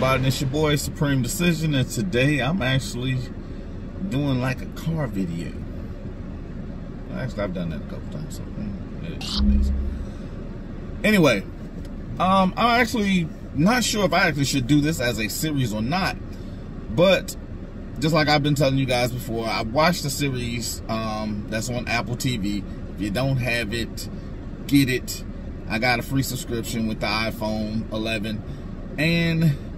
Everybody? It's your boy Supreme Decision, and today I'm actually doing like a car video. Actually, I've done that a couple times. So mm, anyway, um, I'm actually not sure if I actually should do this as a series or not, but just like I've been telling you guys before, I watched the series um, that's on Apple TV. If you don't have it, get it. I got a free subscription with the iPhone 11 and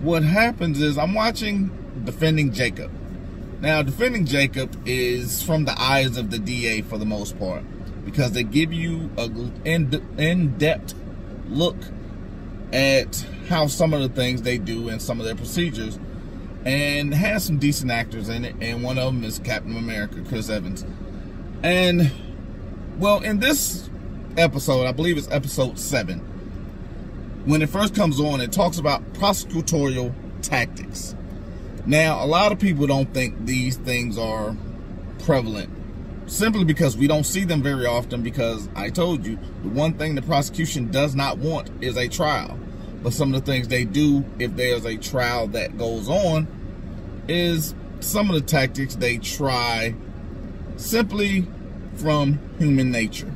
what happens is I'm watching Defending Jacob. Now, Defending Jacob is from the eyes of the DA for the most part because they give you a in-depth look at how some of the things they do and some of their procedures and has some decent actors in it and one of them is Captain America Chris Evans and well in this episode I believe it's episode 7 when it first comes on, it talks about prosecutorial tactics. Now, a lot of people don't think these things are prevalent simply because we don't see them very often because I told you, the one thing the prosecution does not want is a trial. But some of the things they do if there's a trial that goes on is some of the tactics they try simply from human nature.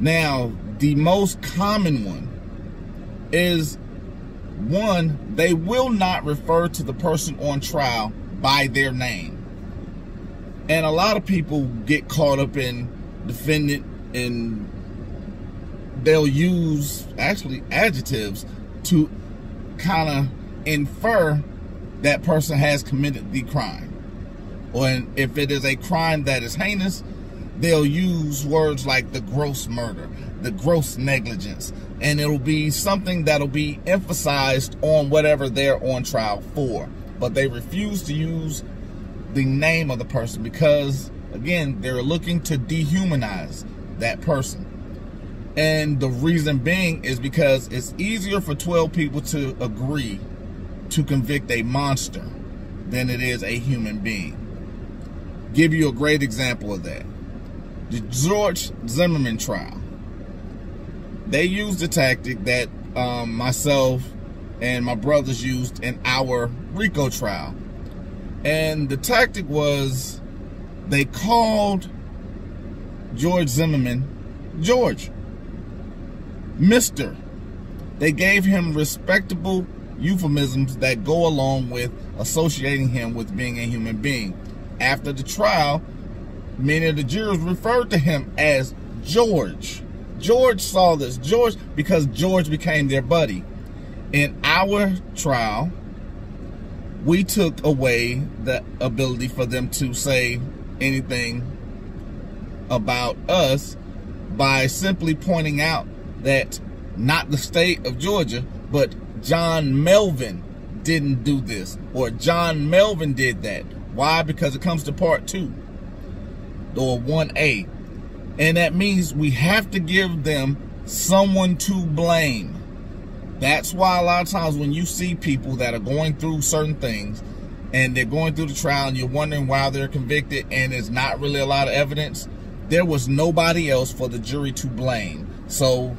Now, the most common one is one, they will not refer to the person on trial by their name. And a lot of people get caught up in defendant and they'll use actually adjectives to kind of infer that person has committed the crime. Or if it is a crime that is heinous, they'll use words like the gross murder, the gross negligence, and it'll be something that'll be emphasized on whatever they're on trial for. But they refuse to use the name of the person because, again, they're looking to dehumanize that person. And the reason being is because it's easier for 12 people to agree to convict a monster than it is a human being. Give you a great example of that. The George Zimmerman trial they used a tactic that um, myself and my brothers used in our RICO trial. And the tactic was they called George Zimmerman George. Mr. They gave him respectable euphemisms that go along with associating him with being a human being. After the trial, many of the jurors referred to him as George. George saw this. George, because George became their buddy. In our trial, we took away the ability for them to say anything about us by simply pointing out that not the state of Georgia, but John Melvin didn't do this, or John Melvin did that. Why? Because it comes to part two, or 1A. And that means we have to give them someone to blame. That's why a lot of times when you see people that are going through certain things and they're going through the trial and you're wondering why they're convicted and there's not really a lot of evidence, there was nobody else for the jury to blame. So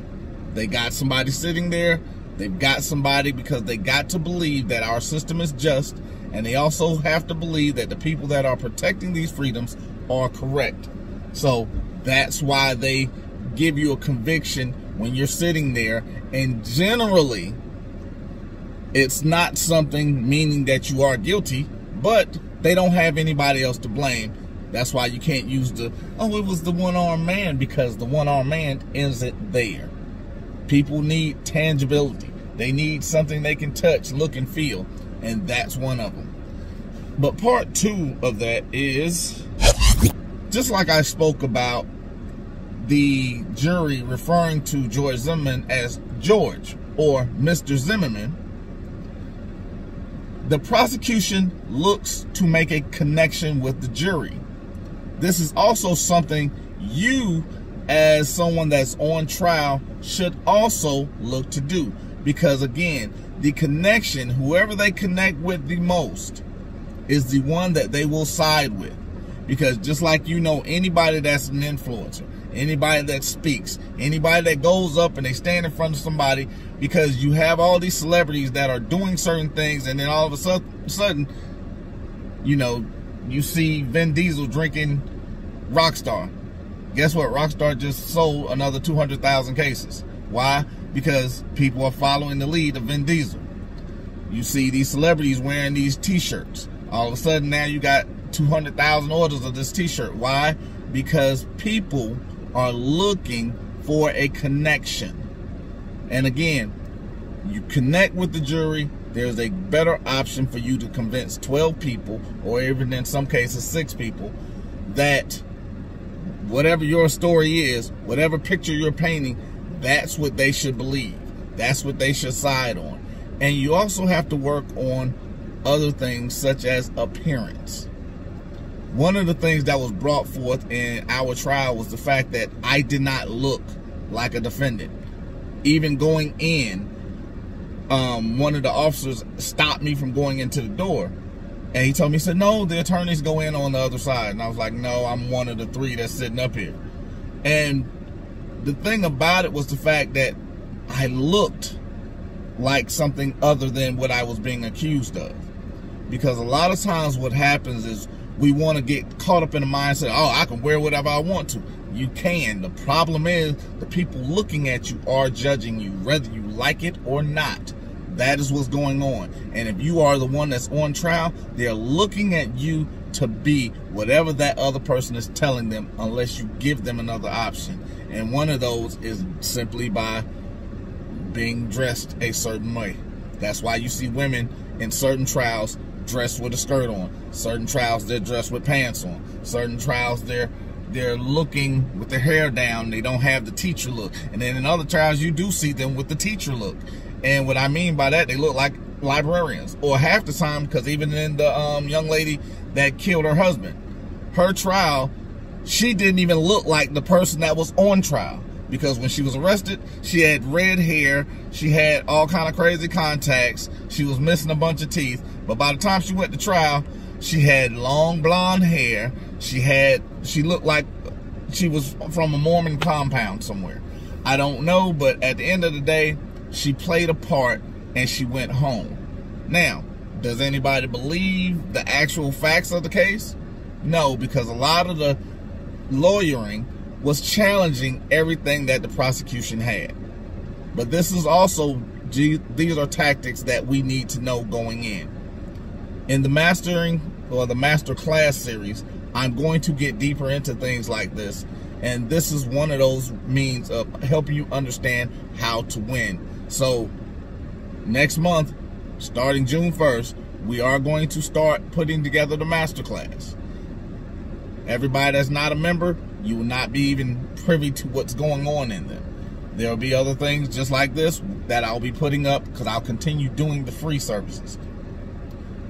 they got somebody sitting there. They've got somebody because they got to believe that our system is just and they also have to believe that the people that are protecting these freedoms are correct. So that's why they give you a conviction when you're sitting there. And generally, it's not something meaning that you are guilty, but they don't have anybody else to blame. That's why you can't use the, oh, it was the one-armed man, because the one-armed man isn't there. People need tangibility. They need something they can touch, look, and feel. And that's one of them. But part two of that is, just like I spoke about the jury referring to George Zimmerman as George or Mr. Zimmerman, the prosecution looks to make a connection with the jury. This is also something you, as someone that's on trial, should also look to do. Because again, the connection, whoever they connect with the most, is the one that they will side with. Because just like you know, anybody that's an influencer, anybody that speaks, anybody that goes up and they stand in front of somebody because you have all these celebrities that are doing certain things and then all of a sudden, you know, you see Vin Diesel drinking Rockstar. Guess what? Rockstar just sold another 200,000 cases. Why? Because people are following the lead of Vin Diesel. You see these celebrities wearing these t-shirts. All of a sudden now you got 200,000 orders of this t-shirt. Why? Because people are looking for a connection. And again, you connect with the jury, there's a better option for you to convince 12 people, or even in some cases, six people, that whatever your story is, whatever picture you're painting, that's what they should believe. That's what they should side on. And you also have to work on other things such as appearance. One of the things that was brought forth in our trial was the fact that I did not look like a defendant. Even going in, um, one of the officers stopped me from going into the door. And he told me, he said, no, the attorneys go in on the other side. And I was like, no, I'm one of the three that's sitting up here. And the thing about it was the fact that I looked like something other than what I was being accused of. Because a lot of times what happens is we want to get caught up in the mindset, oh, I can wear whatever I want to. You can. The problem is the people looking at you are judging you, whether you like it or not. That is what's going on. And if you are the one that's on trial, they're looking at you to be whatever that other person is telling them unless you give them another option. And one of those is simply by being dressed a certain way. That's why you see women in certain trials dressed with a skirt on. Certain trials they're dressed with pants on. Certain trials they're they're looking with their hair down. They don't have the teacher look. And then in other trials you do see them with the teacher look. And what I mean by that, they look like librarians. Or half the time, because even in the um, young lady that killed her husband, her trial, she didn't even look like the person that was on trial. Because when she was arrested, she had red hair, she had all kind of crazy contacts, she was missing a bunch of teeth. But by the time she went to trial, she had long blonde hair. She had, she looked like she was from a Mormon compound somewhere. I don't know, but at the end of the day, she played a part and she went home. Now, does anybody believe the actual facts of the case? No, because a lot of the lawyering was challenging everything that the prosecution had. But this is also, these are tactics that we need to know going in. In the mastering or the master class series, I'm going to get deeper into things like this. And this is one of those means of helping you understand how to win so next month, starting June 1st, we are going to start putting together the masterclass. Everybody that's not a member, you will not be even privy to what's going on in them. There will be other things just like this that I'll be putting up because I'll continue doing the free services.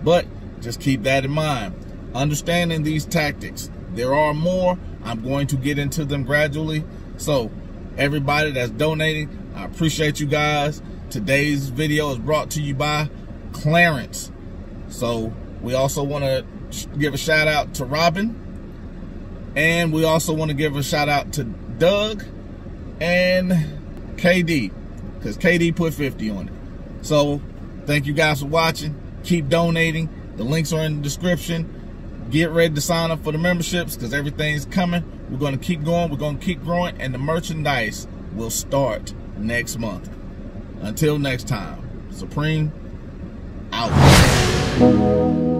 But just keep that in mind. Understanding these tactics. There are more. I'm going to get into them gradually. So everybody that's donating, I appreciate you guys. Today's video is brought to you by Clarence. So we also want to give a shout out to Robin. And we also want to give a shout out to Doug and KD. Because KD put 50 on it. So thank you guys for watching. Keep donating. The links are in the description. Get ready to sign up for the memberships because everything's coming. We're going to keep going. We're going to keep growing. And the merchandise will start next month. Until next time, Supreme out.